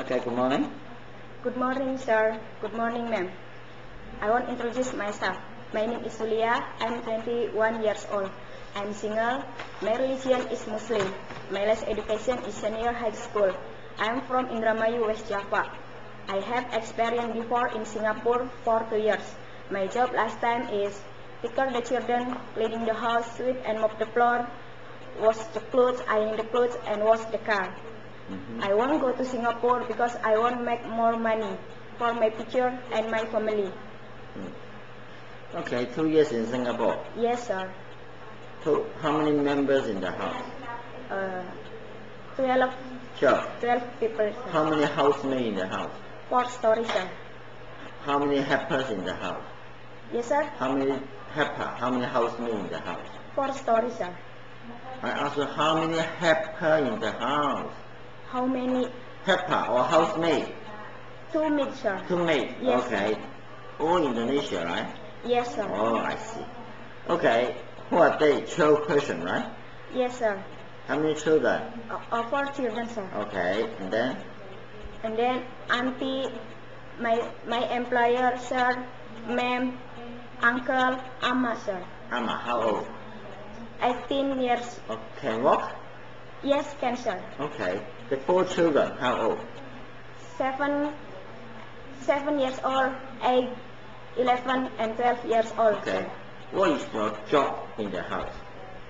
Okay, good morning. Good morning, sir. Good morning, ma'am. I want to introduce myself. My name is Julia. I'm 21 years old. I'm single. My religion is Muslim. My last education is senior high school. I'm from Indramayu, West Java. I have experience before in Singapore for two years. My job last time is pick up the children, cleaning the house, sweep and mop the floor, wash the clothes, iron the clothes, and wash the car. Mhm. I want to go to Singapore because I want to make more money for my future and my family. Mm. Okay, two years in Singapore. Yes, sir. Two, how many members in the house? Uh, 12, Sure. 12 people, sir. How many housemaids in the house? Four stories, sir. How many helpers in the house? Yes, sir. How many helper? How many housemaids in the house? Four stories, sir. I asked you how many helper in the house? How many? Helper or housemaid? Two maids, sir. Two maids. Yes. Okay. All Indonesia, right? Yes, sir. Oh, I see. Okay. What are they? Twelve person, right? Yes, sir. How many children? Uh, uh, four children, sir. Okay. And then? And then auntie, my my employer, sir, ma'am, uncle, ama, sir. Amma, how old? 18 years. Oh, can walk? Yes, can, sir. Okay. The four children, how old? Seven, seven years old, eight, 11, and 12 years old. Okay. What is your job in the house?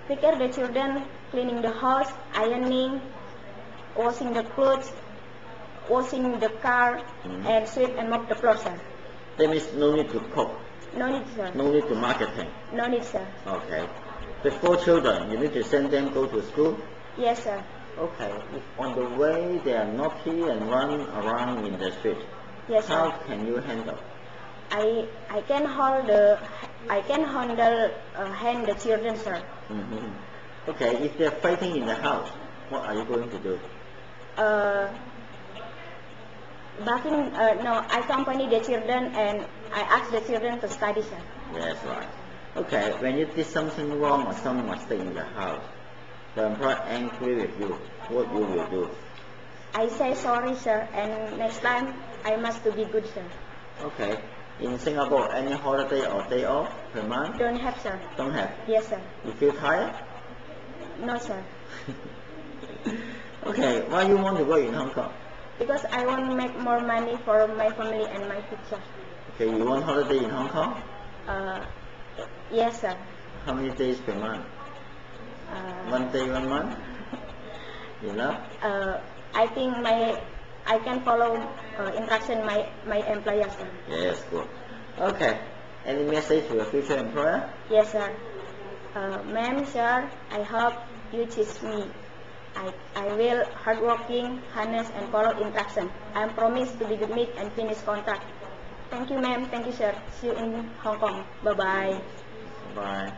Take care of the children, cleaning the house, ironing, washing the clothes, washing the car, Mhm. and sweep and mop the floor, sir. That means no need to cook, No need, sir. no need to marketing. No need, sir. Okay. The four children, you need to send them go to school? Yes, sir. Okay. If on the way they are naughty and run around in the street, Yes, sir. how can you handle? I I can hold the I can handle uh, hand the children, sir. hmm Okay. If they are fighting in the house, what are you going to do? Uh, barking. Uh, no, I accompany the children and I ask the children to study, sir. Yes, right. Okay, when you did something wrong or some mistake in the house, the employer angry with you, what you will do? I say sorry, sir, and next time I must to be good, sir. Okay. In Singapore, any holiday or day off per month? Don't have, sir. Don't have. Yes, sir. You feel tired? No, sir. okay, why you want to work in Hong Kong? Because I want to make more money for my family and my future. Okay, you want holiday in Hong Kong? Uh, yes, sir. How many days per month? Uh, One day, one month? Enough? uh, I think my I can follow uh, instruction my my employer, sir. Yes, good. Okay. Any message to your future employer? Yes, sir. Uh, ma'am, sir, I hope you teach me. I, I will hardworking, honest, and follow instruction. I am promised to be good meet and finish contract. Thank you, ma'am. Thank you, sir. See you in Hong Kong. Bye-bye. Bye.